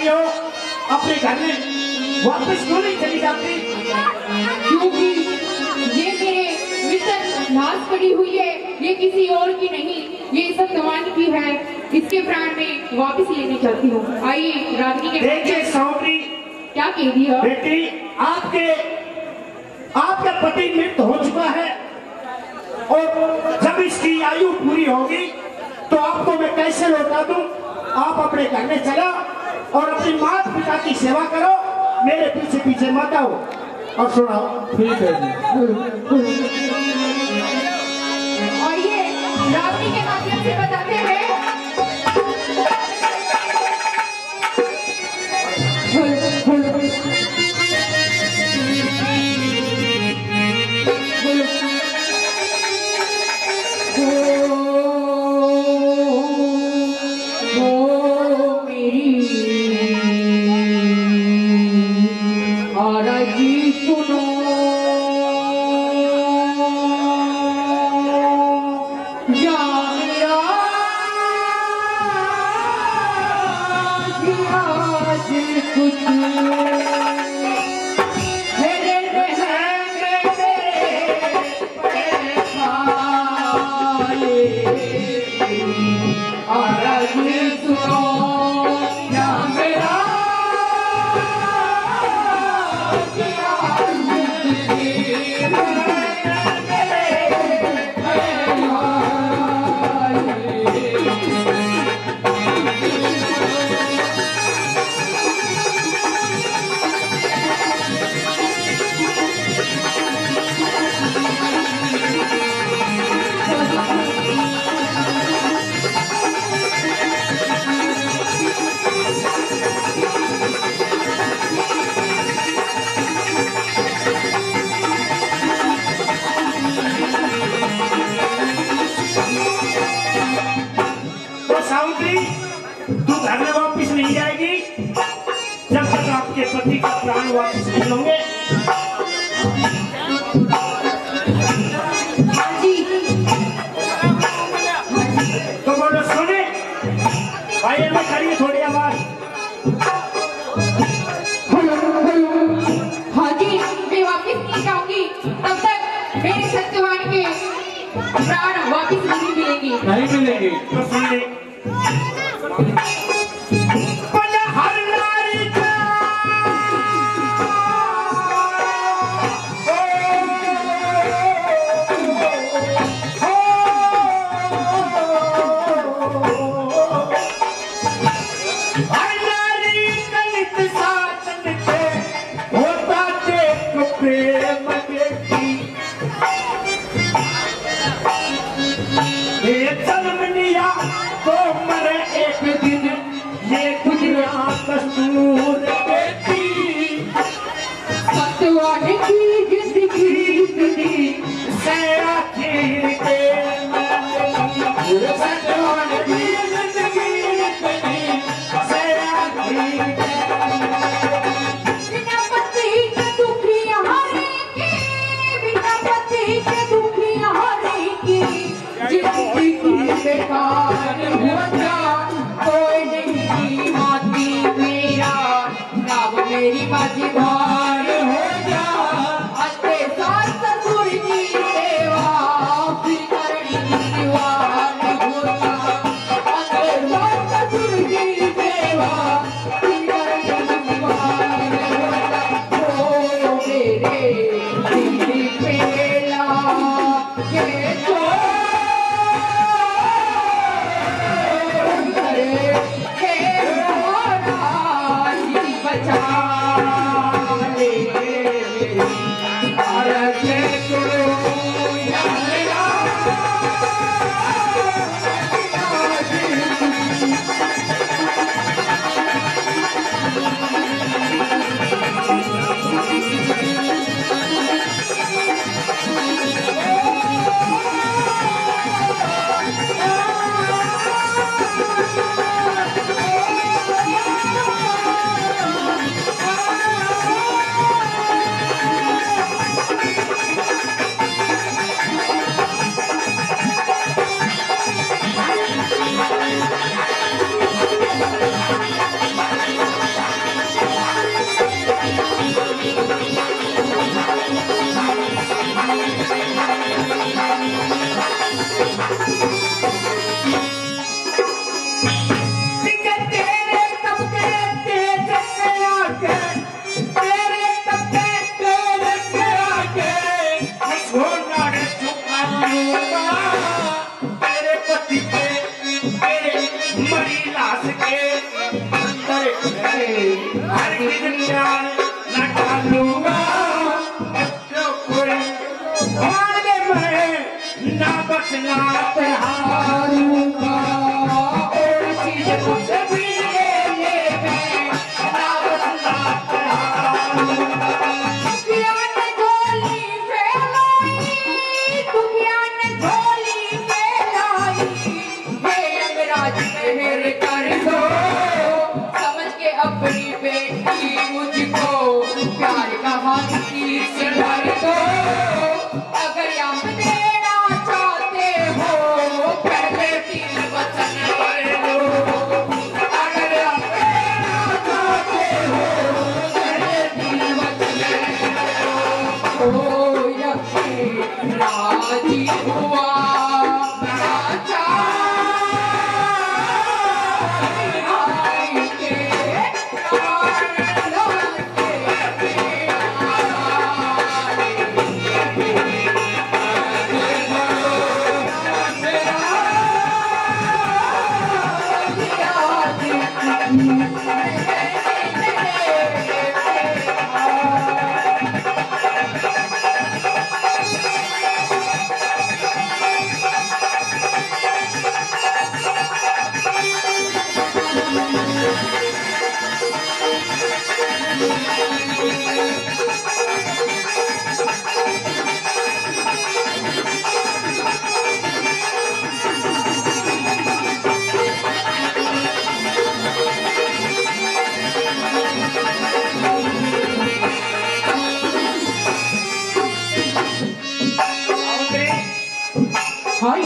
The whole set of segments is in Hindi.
रही हो अपने घर में वापस क्यों नहीं चली जाती? क्योंकि ये मेरे मित्र लाश पड़ी हुई है ये किसी और की नहीं ये सब सत्यवान की है। इसके प्राण में वापस लेने चलती हूँ। आइए रागिनी के देखिए सौरी क्या कह दिया बेटी आपके आपका पति मृत हो चुका है। और जब इसकी आयु पूरी होगी तो आपको मैं कैसे लौटा दूँ? आप अपने घर में चलो। और अपनी माता पिता की सेवा करो मेरे पीछे पीछे मत आओ। और सुनाओ। ठीक है और ये रागिनी आरजी सुनो नहीं मिलेंगे। नहीं मिलेगी। तो सुन ले। दुनिया कसूर ना बचना तेरा हारूंगा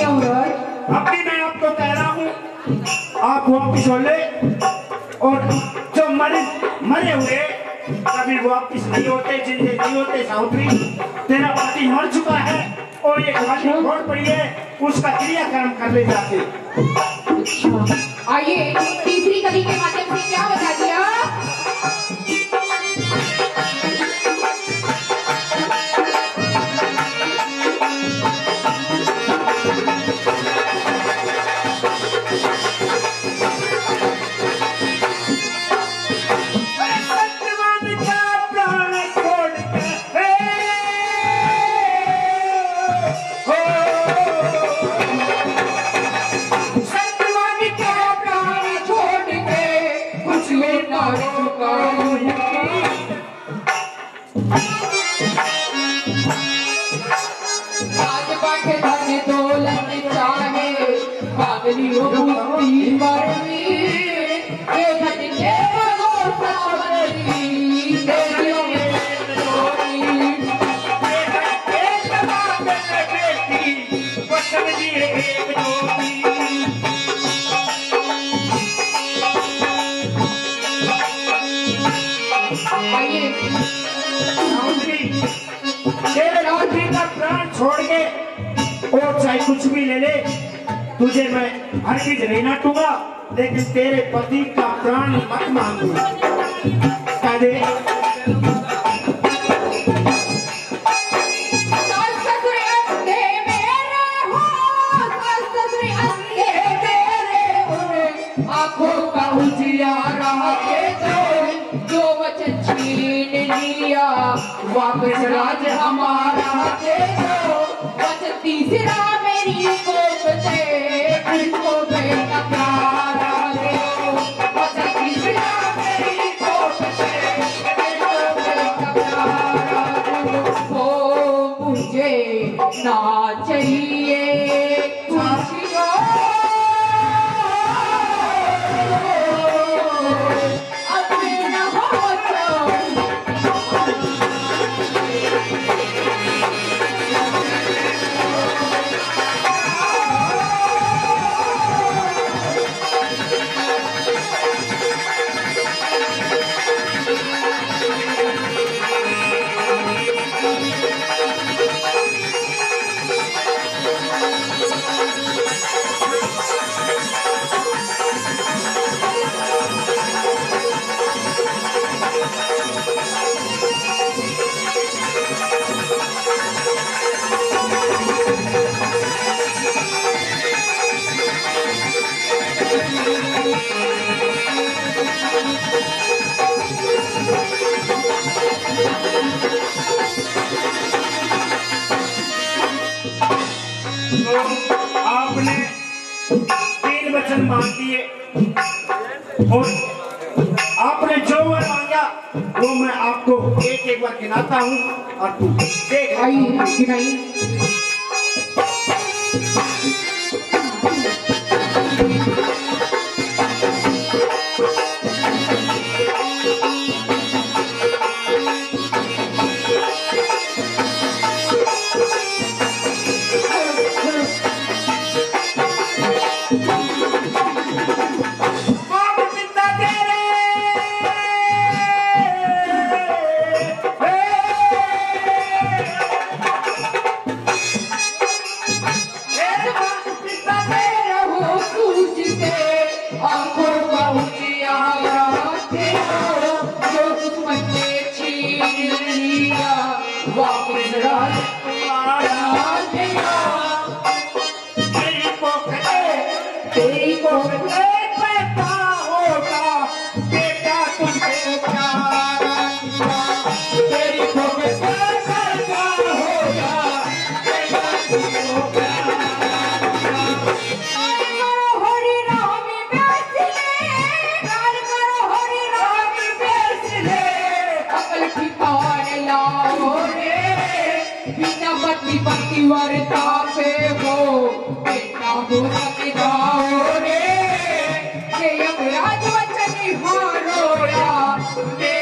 हाँ यमराज अब भी मैं आपको कह रहा हूँ, आप वापिस हो ले और जो मरे मरे हुए, कभी वापिस नहीं होते, जिंदे नहीं होते साउथरी तेरा पति मर चुका है और ये खाली छोड़ पड़ी है, उसका क्रियाक्रम कर ले जाते आइए, तीसरी कड़ी के माध्यम से क्या छोड़ के और चाहे कुछ भी ले ले, तुझे मैं हर चीज़ नहीं नाटूँगा, लेकिन तेरे पति का प्राण मत मांगू कह दे। सास ससुर अंधे मेरे सास ससुर अंधे मेरे आँखों का उजियारा के जो जो वचन छीन लिया, वापस राज हमारा के जो। वचन तीसरा मेरी कोप से। आपने तीन वचन मान दिए। और आपने जो वर मांगा, वो मैं आपको एक एक बार गिनाता हूँ और तू देख। आई गिनाई Hallelujah. awesome name.